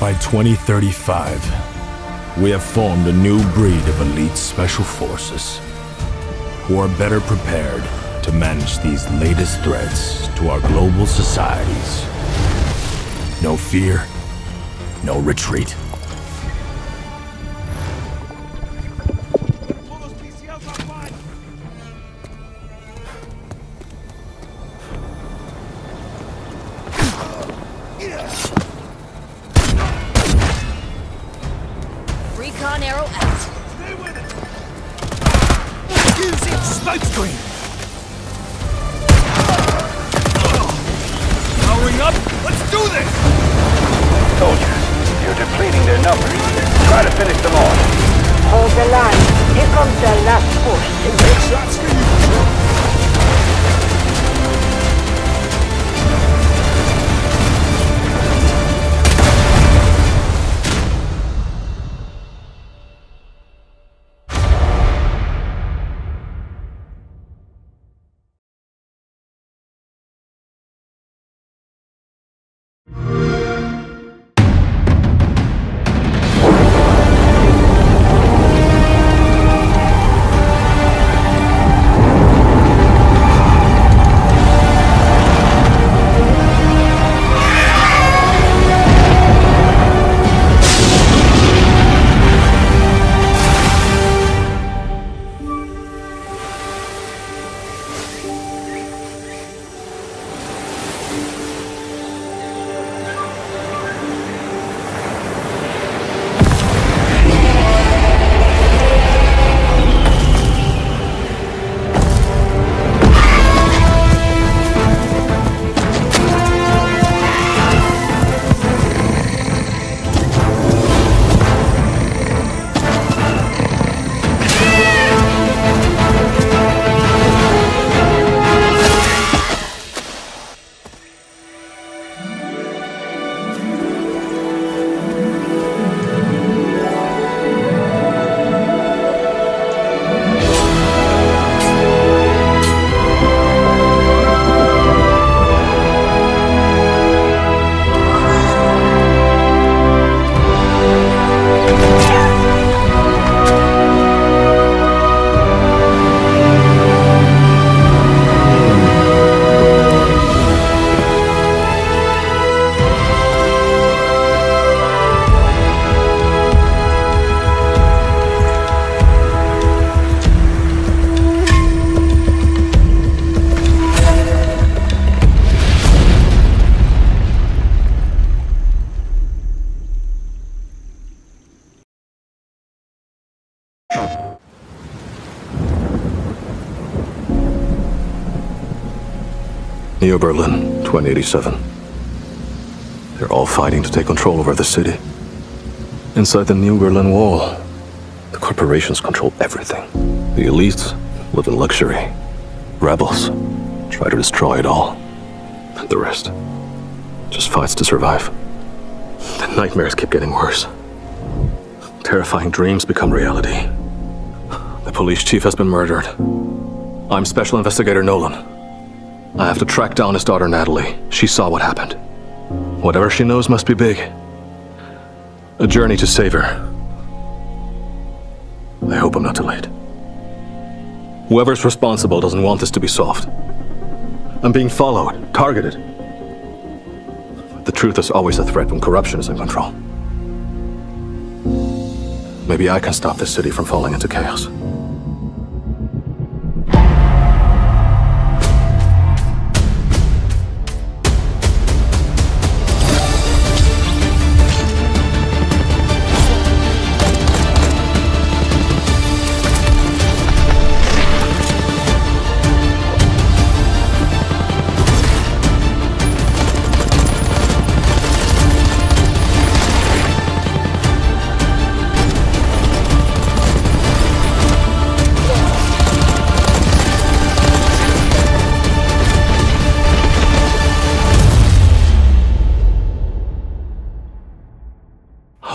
By 2035, we have formed a new breed of elite special forces who are better prepared to manage these latest threats to our global societies. No fear, no retreat. Recon arrow out. Using smoke screen! Powering up! Let's do this! Soldiers, you're depleting their numbers. Try to finish them off. Hold the line. Here comes the last push. Shots for you! Neo Berlin, 2087. They're all fighting to take control over the city. Inside the New Berlin Wall, the corporations control everything. The elites live in luxury. Rebels try to destroy it all. And the rest just fights to survive. The nightmares keep getting worse. Terrifying dreams become reality. The police chief has been murdered. I'm Special Investigator Nolan. I have to track down his daughter Natalie. She saw what happened. Whatever she knows must be big. A journey to save her. I hope I'm not too late. Whoever's responsible doesn't want this to be solved. I'm being followed, targeted. The truth is always a threat when corruption is in control. Maybe I can stop this city from falling into chaos.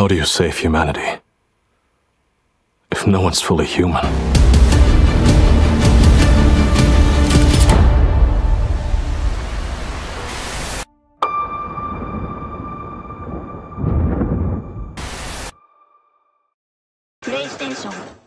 How do you save humanity? If no one's fully human. PlayStation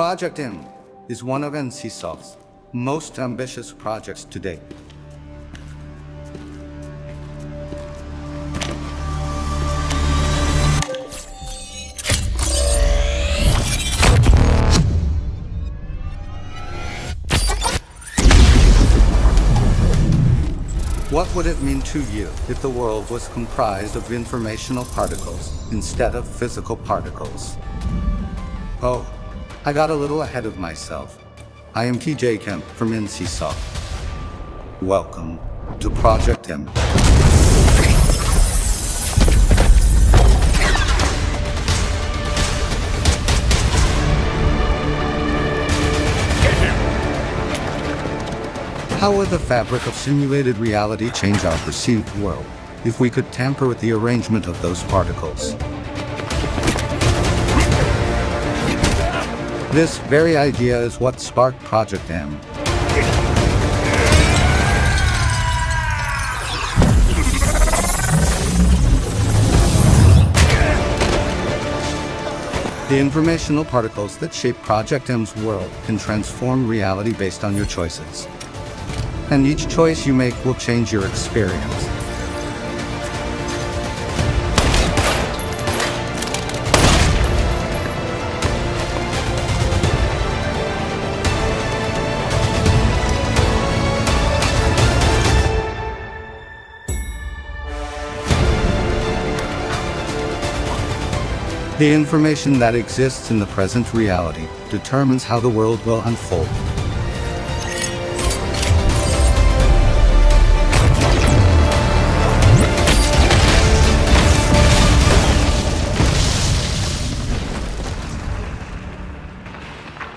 Project M is one of NCSoft's most ambitious projects to date. What would it mean to you if the world was comprised of informational particles instead of physical particles? Oh, I got a little ahead of myself. I am TJ Kemp from NCSoft. Welcome to Project M. How would the fabric of simulated reality change our perceived world if we could tamper with the arrangement of those particles? This very idea is what sparked Project M. The informational particles that shape Project M's world can transform reality based on your choices. And each choice you make will change your experience. The information that exists in the present reality determines how the world will unfold.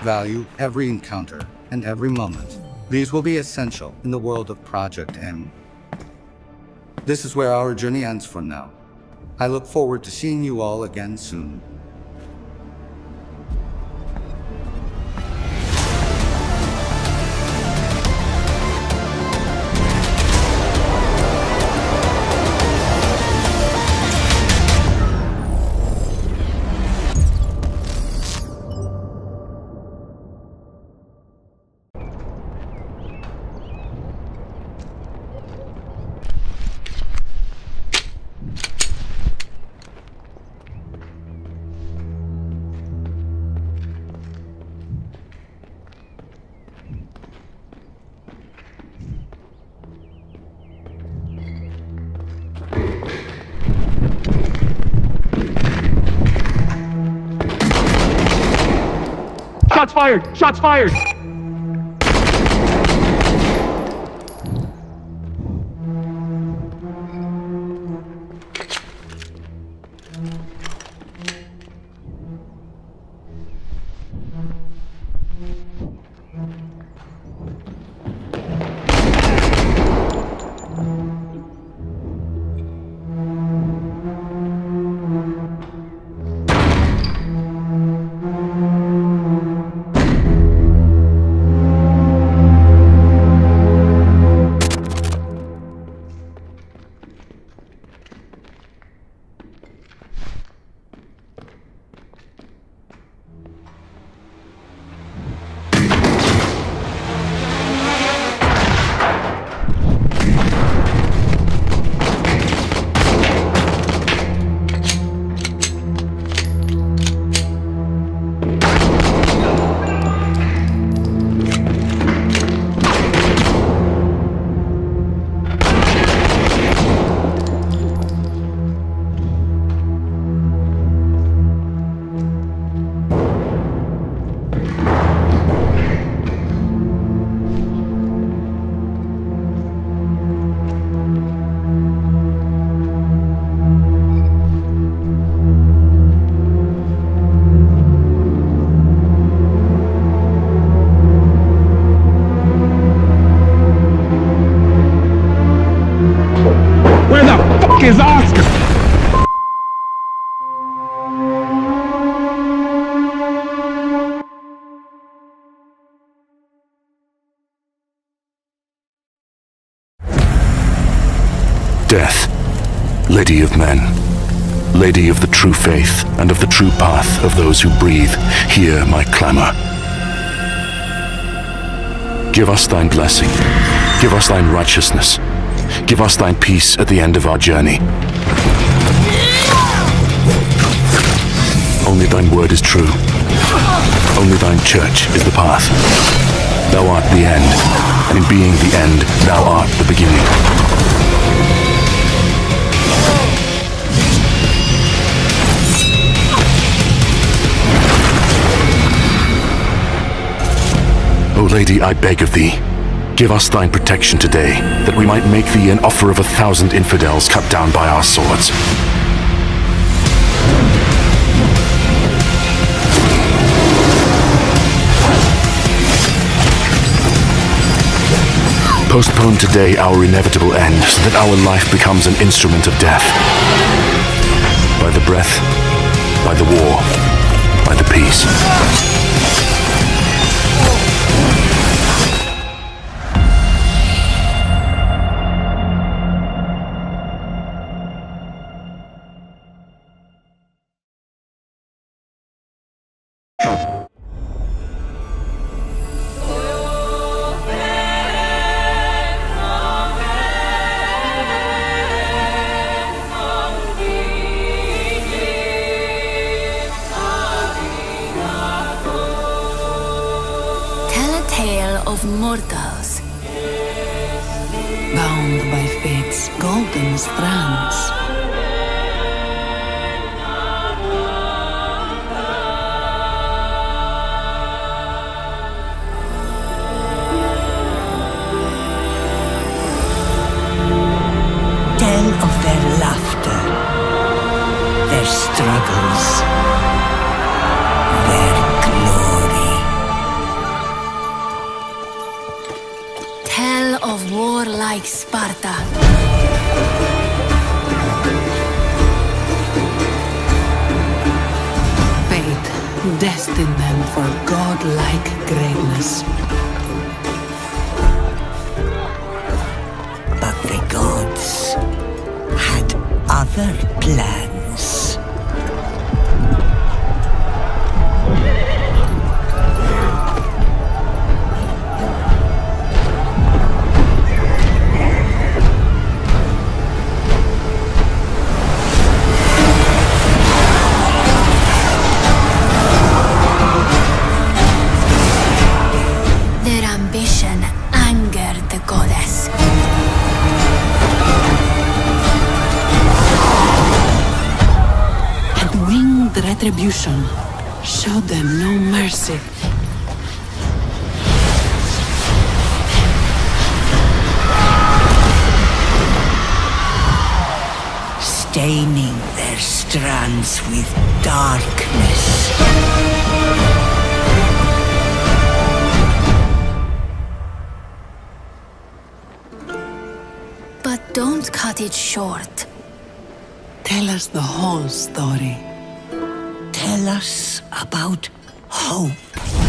Value every encounter and every moment. These will be essential in the world of Project M. This is where our journey ends for now. I look forward to seeing you all again soon. Fired! Shots fired! Is Oscar? Death, Lady of Men, Lady of the true faith and of the true path of those who breathe, hear my clamor. Give us thine blessing, give us thine righteousness, give us thine peace at the end of our journey. Only thine word is true. Only thine church is the path. Thou art the end, and in being the end, thou art the beginning. O Lady, I beg of thee, give us thine protection today, that we might make thee an offer of a thousand infidels cut down by our swords. Postpone today our inevitable end, so that our life becomes an instrument of death. By the breath, by the war, by the peace. Mortals. bound by fate's golden strands. Tell of their laughter, their struggles, of warlike Sparta. Fate destined them for godlike greatness. But the gods had other plans. Showed them no mercy. staining their strands with darkness. But don't cut it short. Tell us the whole story. Tell us about hope.